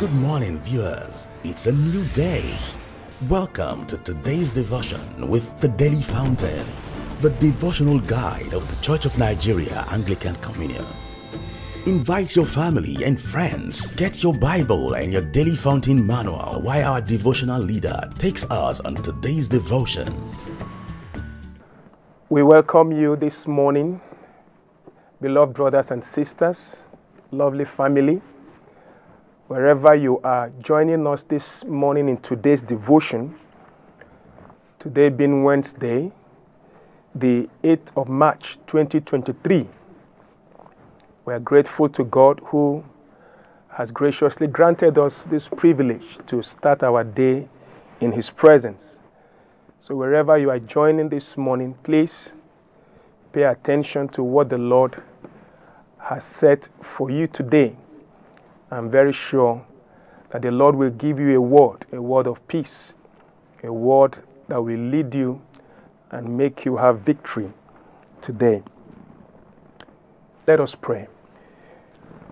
Good morning, viewers. It's a new day. Welcome to today's devotion with the Daily Fountain, the devotional guide of the Church of Nigeria Anglican Communion. Invite your family and friends. Get your Bible and your Daily Fountain manual while our devotional leader takes us on today's devotion. We welcome you this morning, beloved brothers and sisters, lovely family wherever you are joining us this morning in today's devotion, today being Wednesday, the 8th of March 2023. We are grateful to God who has graciously granted us this privilege to start our day in His presence. So, wherever you are joining this morning, please pay attention to what the Lord has said for you today I'm very sure that the Lord will give you a word, a word of peace, a word that will lead you and make you have victory today. Let us pray.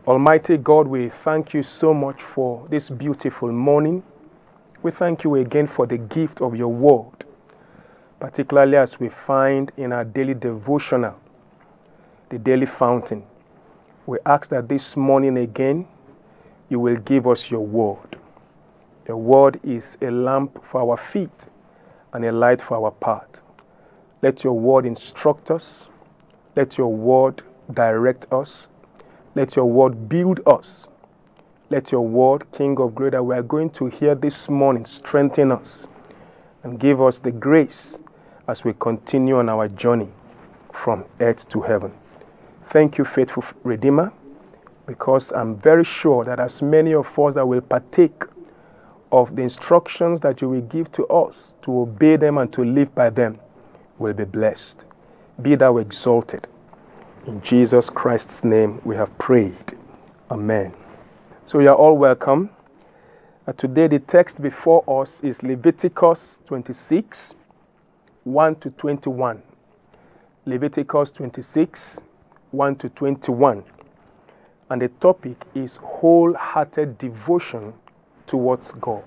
Almighty God, we thank you so much for this beautiful morning. We thank you again for the gift of your word, particularly as we find in our daily devotional, the daily fountain. We ask that this morning again, you will give us your word. The word is a lamp for our feet and a light for our path. Let your word instruct us. Let your word direct us. Let your word build us. Let your word, King of Glory, that we are going to hear this morning, strengthen us and give us the grace as we continue on our journey from earth to heaven. Thank you, faithful Redeemer because I'm very sure that as many of us that will partake of the instructions that you will give to us to obey them and to live by them will be blessed. Be thou exalted. In Jesus Christ's name we have prayed. Amen. So you are all welcome. Uh, today the text before us is Leviticus 26, 1 to 21. Leviticus 26, 1 to 21 and the topic is wholehearted devotion towards God.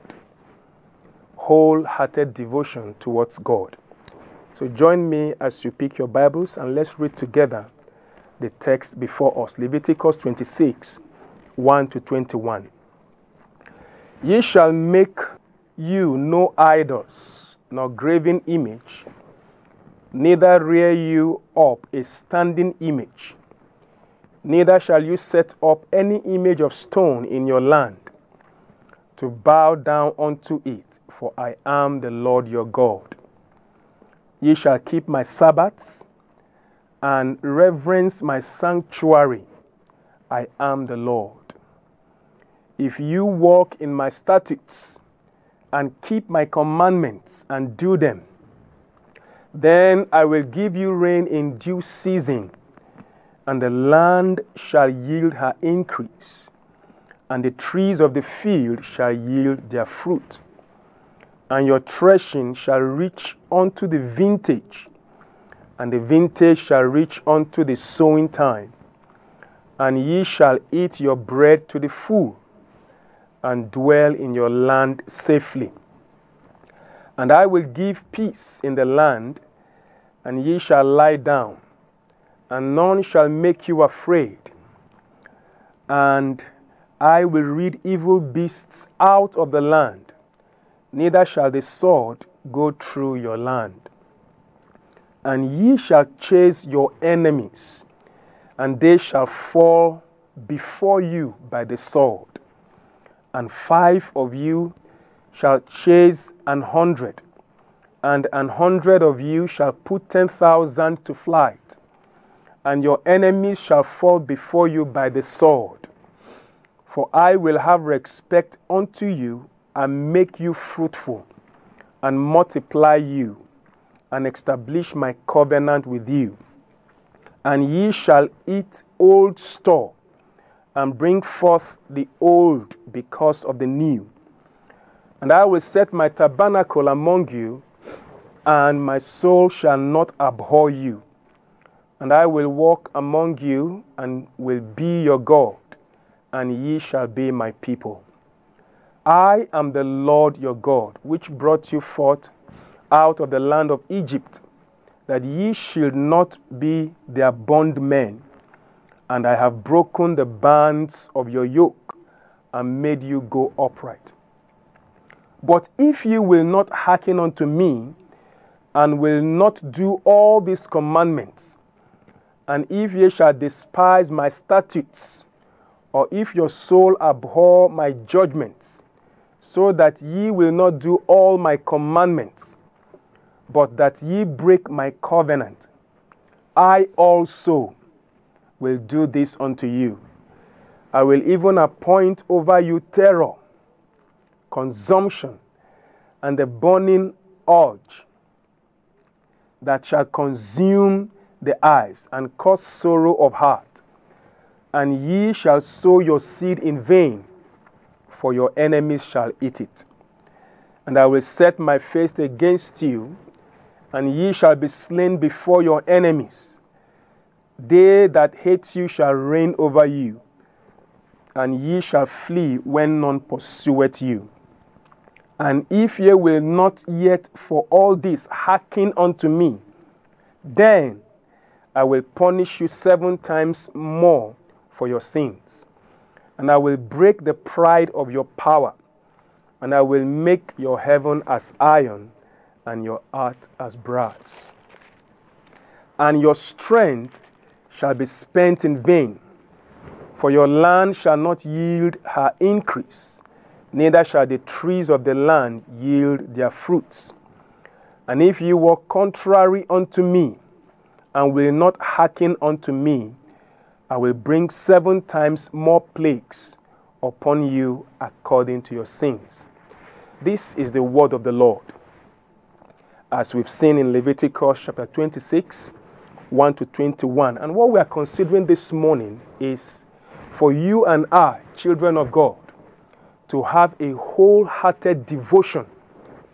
Wholehearted devotion towards God. So join me as you pick your Bibles and let's read together the text before us Leviticus 26 1 to 21. Ye shall make you no idols, nor graven image, neither rear you up a standing image Neither shall you set up any image of stone in your land to bow down unto it, for I am the Lord your God. Ye shall keep my Sabbaths and reverence my sanctuary. I am the Lord. If you walk in my statutes and keep my commandments and do them, then I will give you rain in due season and the land shall yield her increase, and the trees of the field shall yield their fruit. And your threshing shall reach unto the vintage, and the vintage shall reach unto the sowing time. And ye shall eat your bread to the full, and dwell in your land safely. And I will give peace in the land, and ye shall lie down and none shall make you afraid. And I will rid evil beasts out of the land, neither shall the sword go through your land. And ye shall chase your enemies, and they shall fall before you by the sword. And five of you shall chase an hundred, and an hundred of you shall put ten thousand to flight and your enemies shall fall before you by the sword. For I will have respect unto you and make you fruitful, and multiply you, and establish my covenant with you. And ye shall eat old store, and bring forth the old because of the new. And I will set my tabernacle among you, and my soul shall not abhor you and I will walk among you and will be your God, and ye shall be my people. I am the Lord your God, which brought you forth out of the land of Egypt, that ye should not be their bondmen. And I have broken the bands of your yoke and made you go upright. But if ye will not hearken unto me, and will not do all these commandments, and if ye shall despise my statutes, or if your soul abhor my judgments, so that ye will not do all my commandments, but that ye break my covenant, I also will do this unto you. I will even appoint over you terror, consumption, and the burning urge that shall consume the eyes and cause sorrow of heart. And ye shall sow your seed in vain, for your enemies shall eat it. And I will set my face against you, and ye shall be slain before your enemies. They that hate you shall reign over you, and ye shall flee when none pursueth you. And if ye will not yet for all this hearken unto me, then I will punish you seven times more for your sins. And I will break the pride of your power, and I will make your heaven as iron and your earth as brass. And your strength shall be spent in vain, for your land shall not yield her increase neither shall the trees of the land yield their fruits. And if ye walk contrary unto me, and will not hearken unto me, I will bring seven times more plagues upon you according to your sins. This is the word of the Lord. As we've seen in Leviticus chapter 26, 1 to 21. And what we are considering this morning is for you and I, children of God, to have a wholehearted devotion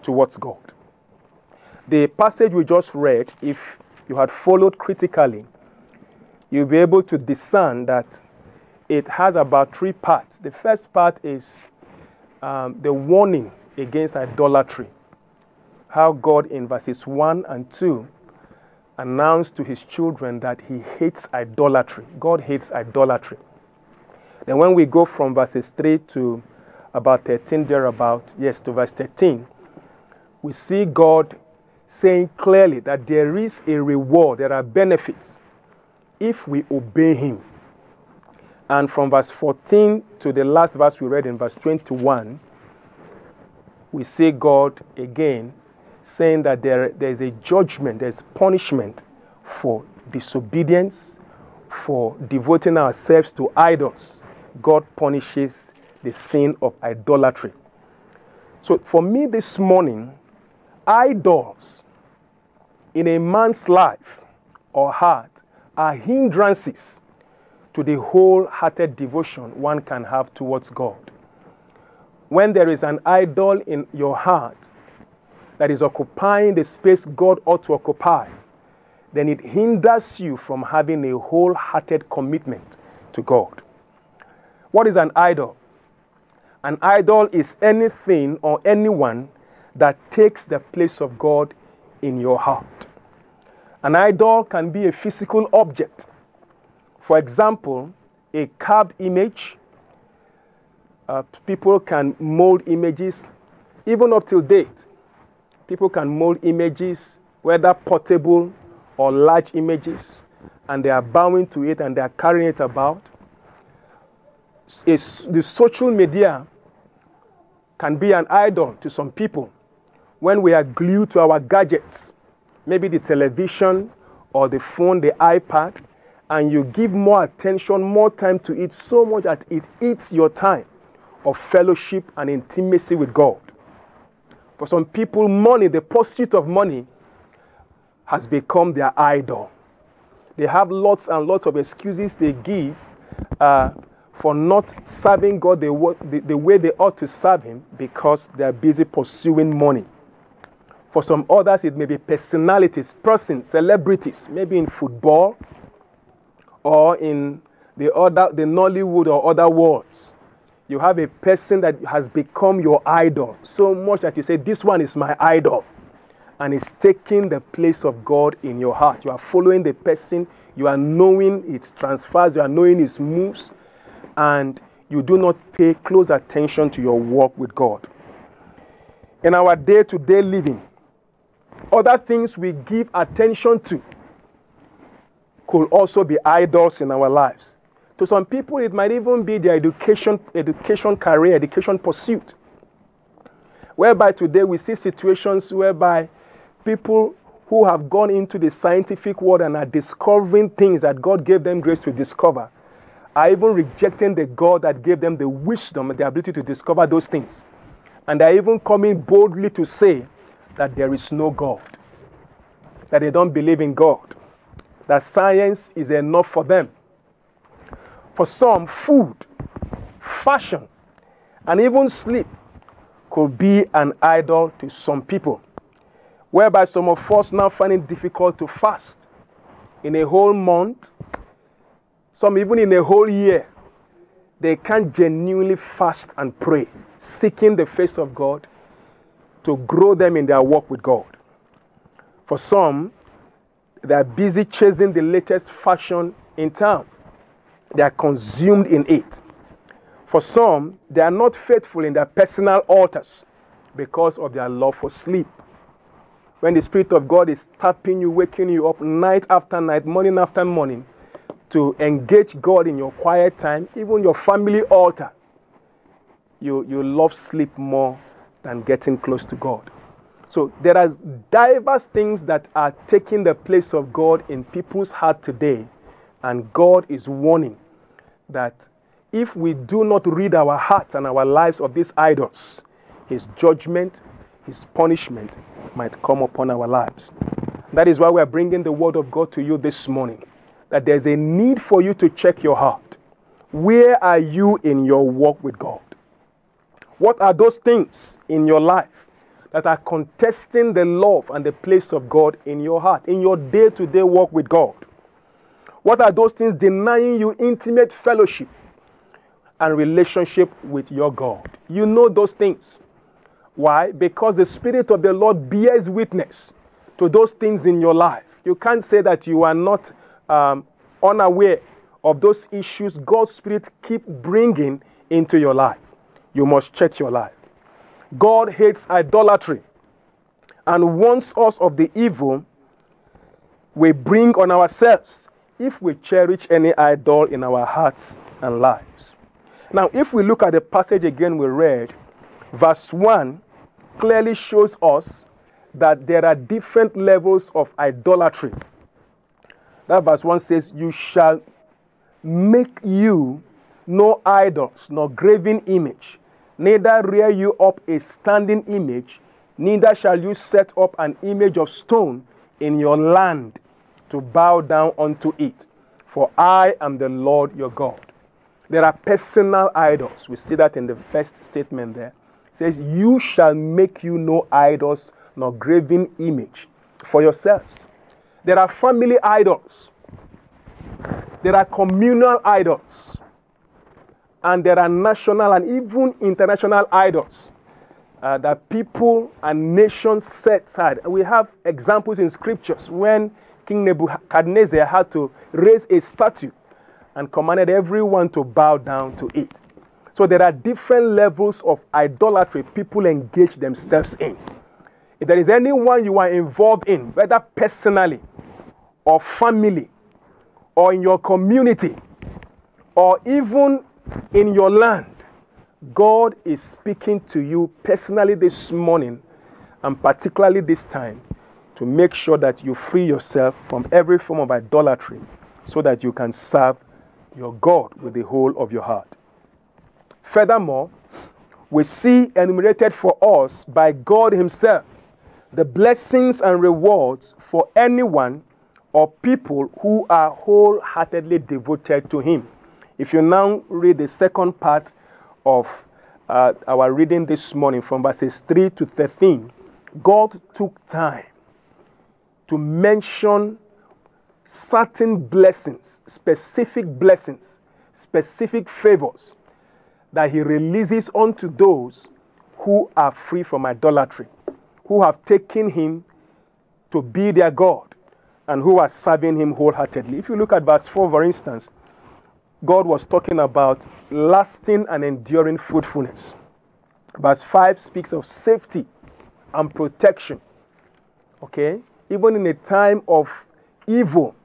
towards God. The passage we just read, if you had followed critically, you'll be able to discern that it has about three parts. The first part is um, the warning against idolatry. How God, in verses 1 and 2, announced to his children that he hates idolatry. God hates idolatry. Then, when we go from verses 3 to about 13 thereabout, yes, to verse 13, we see God saying clearly that there is a reward, there are benefits if we obey Him. And from verse 14 to the last verse we read in verse 21, we see God again saying that there, there is a judgment, there's punishment for disobedience, for devoting ourselves to idols. God punishes the sin of idolatry. So, for me this morning, idols in a man's life or heart are hindrances to the wholehearted devotion one can have towards God. When there is an idol in your heart that is occupying the space God ought to occupy, then it hinders you from having a wholehearted commitment to God. What is an idol? An idol is anything or anyone that takes the place of God in your heart. An idol can be a physical object. For example, a carved image. Uh, people can mold images, even up till date. People can mold images, whether portable or large images, and they are bowing to it and they are carrying it about. It's, the social media can be an idol to some people when we are glued to our gadgets, maybe the television or the phone, the iPad, and you give more attention, more time to it so much that it eats your time of fellowship and intimacy with God. For some people, money, the pursuit of money, has become their idol. They have lots and lots of excuses they give uh, for not serving God the, the, the way they ought to serve Him because they are busy pursuing money. For some others, it may be personalities, persons, celebrities, maybe in football or in the other, the Nollywood or other worlds. You have a person that has become your idol so much that you say, This one is my idol. And it's taking the place of God in your heart. You are following the person, you are knowing its transfers, you are knowing its moves, and you do not pay close attention to your walk with God. In our day to day living, other things we give attention to could also be idols in our lives. To some people, it might even be their education, education career, education pursuit. Whereby today we see situations whereby people who have gone into the scientific world and are discovering things that God gave them grace to discover are even rejecting the God that gave them the wisdom and the ability to discover those things. And they're even coming boldly to say that there is no God, that they don't believe in God, that science is enough for them. For some, food, fashion, and even sleep could be an idol to some people whereby some of us now find it difficult to fast in a whole month, some even in a whole year. They can't genuinely fast and pray, seeking the face of God to grow them in their walk with God. For some, they are busy chasing the latest fashion in town. They are consumed in it. For some, they are not faithful in their personal altars because of their love for sleep when the Spirit of God is tapping you, waking you up night after night, morning after morning, to engage God in your quiet time, even your family altar, you, you love sleep more than getting close to God. So there are diverse things that are taking the place of God in people's heart today, and God is warning that if we do not rid our hearts and our lives of these idols, His judgment, His punishment might come upon our lives. That is why we are bringing the word of God to you this morning. That there's a need for you to check your heart. Where are you in your walk with God? What are those things in your life that are contesting the love and the place of God in your heart, in your day to day walk with God? What are those things denying you intimate fellowship and relationship with your God? You know those things. Why? Because the Spirit of the Lord bears witness to those things in your life. You can't say that you are not um, unaware of those issues God's Spirit keep bringing into your life. You must check your life. God hates idolatry and warns us of the evil we bring on ourselves if we cherish any idol in our hearts and lives. Now, if we look at the passage again we read, verse 1 clearly shows us that there are different levels of idolatry. That verse 1 says, You shall make you no idols, nor graven image, neither rear you up a standing image, neither shall you set up an image of stone in your land to bow down unto it. For I am the Lord your God. There are personal idols. We see that in the first statement there says, You shall make you no idols nor graven image for yourselves. There are family idols, there are communal idols, and there are national and even international idols uh, that people and nations set aside. We have examples in scriptures when King Nebuchadnezzar had to raise a statue and commanded everyone to bow down to it. So there are different levels of idolatry people engage themselves in. If there is anyone you are involved in, whether personally or family or in your community or even in your land, God is speaking to you personally this morning and particularly this time to make sure that you free yourself from every form of idolatry so that you can serve your God with the whole of your heart. Furthermore, we see enumerated for us by God Himself the blessings and rewards for anyone or people who are wholeheartedly devoted to Him. If you now read the second part of uh, our reading this morning from verses 3 to 13, God took time to mention certain blessings, specific blessings specific favors that He releases unto those who are free from idolatry, who have taken Him to be their God, and who are serving Him wholeheartedly. If you look at verse 4, for instance, God was talking about lasting and enduring fruitfulness. Verse 5 speaks of safety and protection. Okay? Even in a time of evil,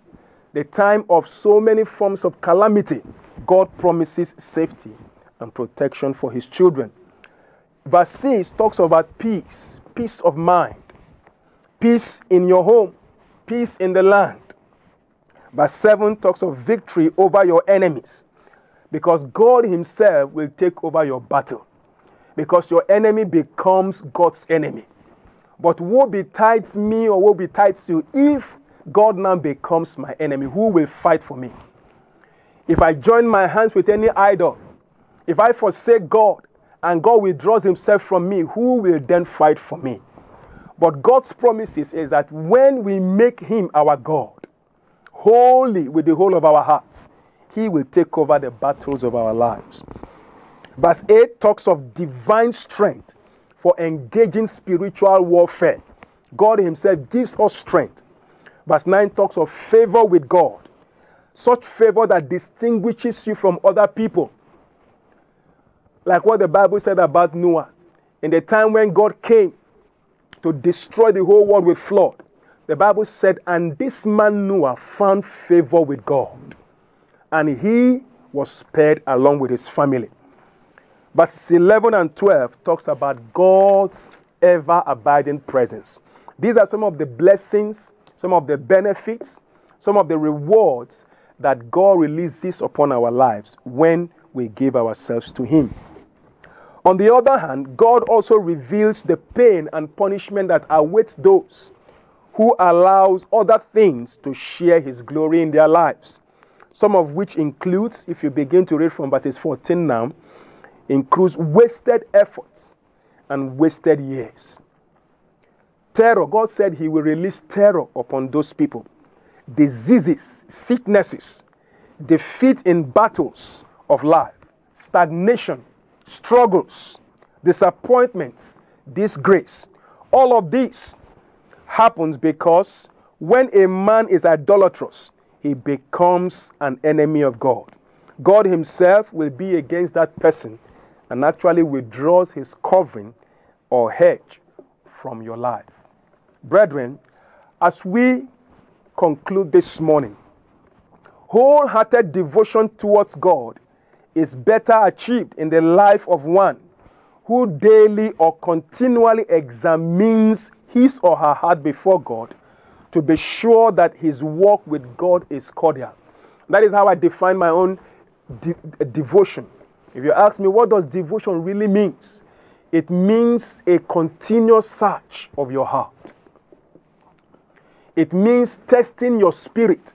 the time of so many forms of calamity, God promises safety and protection for his children. Verse 6 talks about peace, peace of mind, peace in your home, peace in the land. Verse 7 talks of victory over your enemies because God Himself will take over your battle because your enemy becomes God's enemy. But woe betides me or woe betides you if God now becomes my enemy. Who will fight for me? If I join my hands with any idol, if I forsake God and God withdraws himself from me, who will then fight for me? But God's promises is that when we make him our God, wholly with the whole of our hearts, he will take over the battles of our lives. Verse 8 talks of divine strength for engaging spiritual warfare. God Himself gives us strength. Verse 9 talks of favor with God, such favor that distinguishes you from other people. Like what the Bible said about Noah. In the time when God came to destroy the whole world with flood, the Bible said, And this man Noah found favor with God, and he was spared along with his family. Verses 11 and 12 talks about God's ever abiding presence. These are some of the blessings, some of the benefits, some of the rewards that God releases upon our lives when we give ourselves to Him. On the other hand, God also reveals the pain and punishment that awaits those who allows other things to share his glory in their lives. Some of which includes, if you begin to read from verses 14 now, includes wasted efforts and wasted years. Terror, God said He will release terror upon those people. Diseases, sicknesses, defeat in battles of life, stagnation, struggles, disappointments, disgrace. All of this happens because when a man is idolatrous, he becomes an enemy of God. God Himself will be against that person and actually withdraws his covering or hedge from your life. Brethren, as we conclude this morning, wholehearted devotion towards God is better achieved in the life of one who daily or continually examines his or her heart before God to be sure that his walk with God is cordial. That is how I define my own de- devotion. If you ask me what does devotion really means, it means a continuous search of your heart. It means testing your spirit,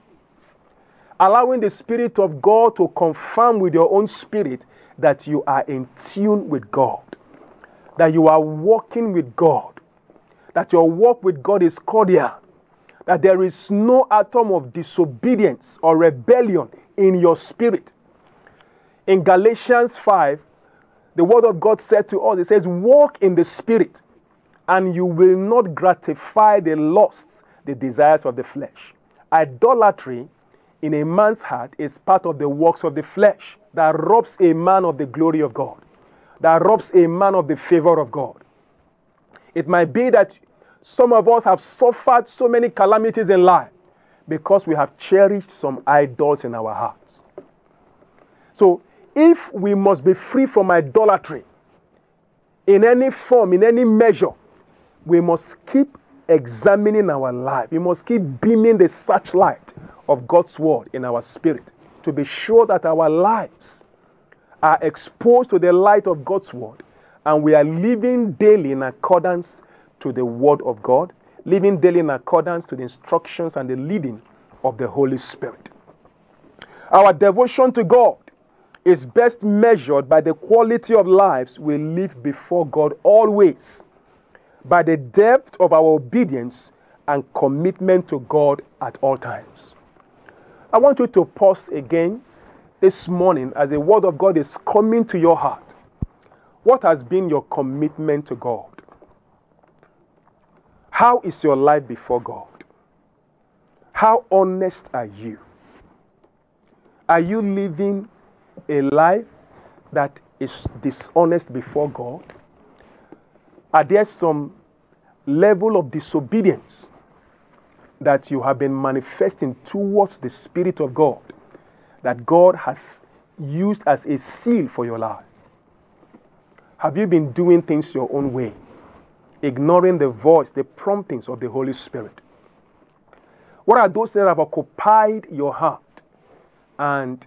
allowing the spirit of God to confirm with your own spirit that you are in tune with God, that you are walking with God, that your walk with God is cordial, that there is no atom of disobedience or rebellion in your spirit in Galatians 5, the word of God said to us, it says, Walk in the spirit, and you will not gratify the lusts, the desires of the flesh. Idolatry in a man's heart is part of the works of the flesh that robs a man of the glory of God, that robs a man of the favor of God. It might be that some of us have suffered so many calamities in life because we have cherished some idols in our hearts. So if we must be free from idolatry in any form, in any measure, we must keep examining our life. We must keep beaming the searchlight of God's word in our spirit to be sure that our lives are exposed to the light of God's word and we are living daily in accordance to the word of God, living daily in accordance to the instructions and the leading of the Holy Spirit. Our devotion to God is best measured by the quality of lives we live before God always, by the depth of our obedience and commitment to God at all times. I want you to pause again this morning, as the word of God is coming to your heart, what has been your commitment to God? How is your life before God? How honest are you? Are you living a life that is dishonest before God? Are there some level of disobedience that you have been manifesting towards the Spirit of God that God has used as a seal for your life? Have you been doing things your own way, ignoring the voice, the promptings of the Holy Spirit? What are those that have occupied your heart? And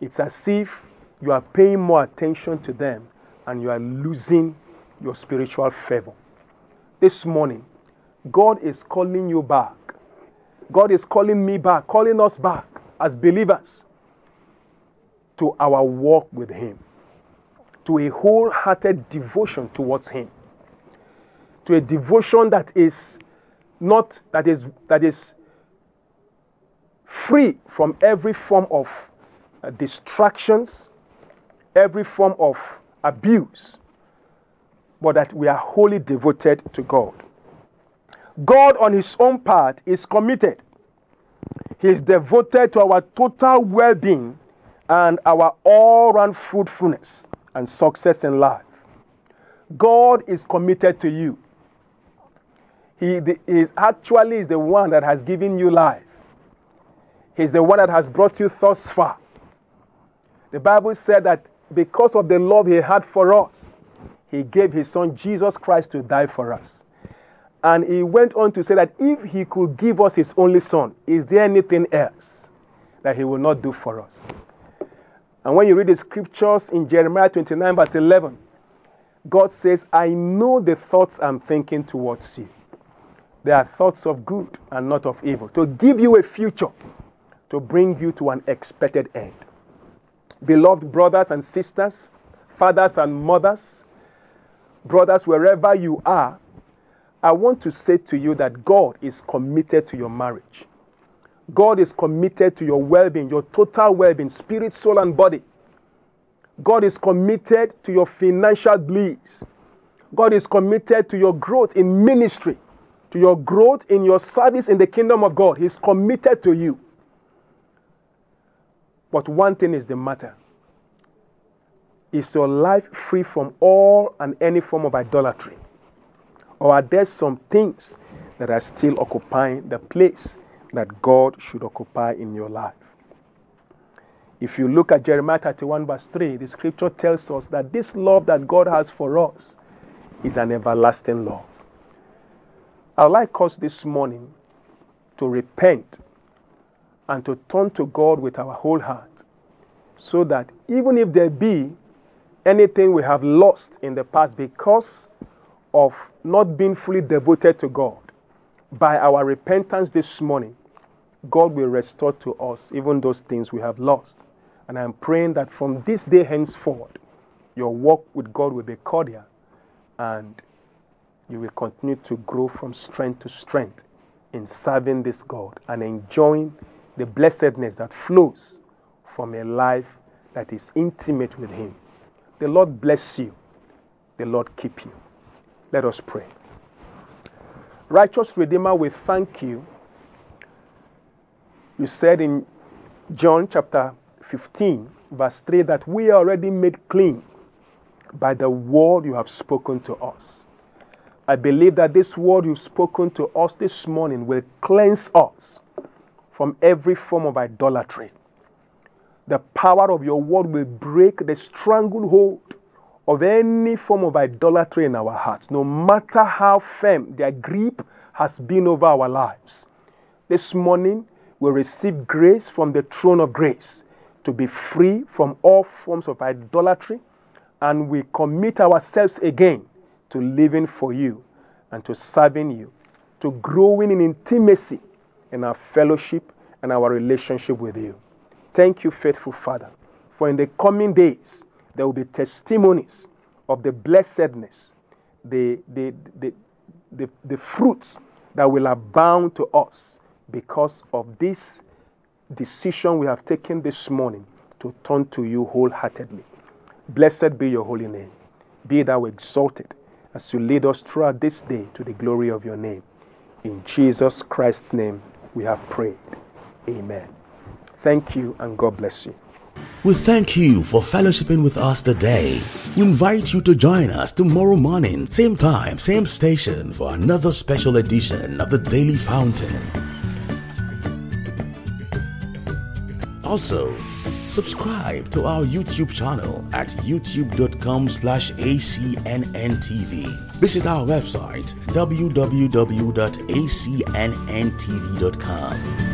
it's as if you are paying more attention to them and you are losing your spiritual favor. This morning, God is calling you back. God is calling me back, calling us back as believers to our walk with Him, to a wholehearted devotion towards Him, to a devotion that is not, that is, that is free from every form of uh, distractions, every form of abuse, but that we are wholly devoted to God. God, on His own part, is committed. He is devoted to our total well being and our all round fruitfulness and success in life. God is committed to you. He is actually is the one that has given you life. He's the one that has brought you thus far. The Bible said that because of the love He had for us, He gave His Son Jesus Christ to die for us. And He went on to say that if He could give us His only Son, is there anything else that He will not do for us? And when you read the scriptures in Jeremiah 29, verse 11, God says, I know the thoughts I'm thinking towards you. They are thoughts of good and not of evil, to give you a future to bring you to an expected end. Beloved brothers and sisters, fathers and mothers, brothers, wherever you are, I want to say to you that God is committed to your marriage. God is committed to your well being, your total well being, spirit, soul, and body. God is committed to your financial bliss. God is committed to your growth in ministry, to your growth in your service in the kingdom of God. He's committed to you. But one thing is the matter is your life free from all and any form of idolatry? Or are there some things that are still occupying the place that God should occupy in your life? If you look at Jeremiah 31, verse 3, the scripture tells us that this love that God has for us is an everlasting love. I'd like us this morning to repent and to turn to God with our whole heart so that even if there be anything we have lost in the past because of not being fully devoted to God, by our repentance this morning, God will restore to us even those things we have lost. And I'm praying that from this day henceforward, your walk with God will be cordial and you will continue to grow from strength to strength in serving this God and enjoying the blessedness that flows from a life that is intimate with Him. The Lord bless you. The Lord keep you. Let us pray. Righteous Redeemer, we thank you. You said in John chapter 15, verse 3, that we are already made clean by the word you have spoken to us. I believe that this word you've spoken to us this morning will cleanse us from every form of idolatry. The power of your word will break the stranglehold of any form of idolatry in our hearts, no matter how firm their grip has been over our lives. This morning, we receive grace from the throne of grace to be free from all forms of idolatry, and we commit ourselves again to living for you and to serving you, to growing in intimacy in our fellowship and our relationship with you. Thank you, faithful Father, for in the coming days there will be testimonies of the blessedness, the, the, the, the fruits that will abound to us because of this decision we have taken this morning to turn to you wholeheartedly. Blessed be your holy name. Be thou exalted as you lead us throughout this day to the glory of your name. In Jesus Christ's name we have prayed. Amen. Thank you and God bless you. We thank you for fellowshipping with us today. We invite you to join us tomorrow morning, same time, same station, for another special edition of the Daily Fountain. Also, subscribe to our YouTube channel at youtube.com slash acnntv. Visit our website www.acnntv.com.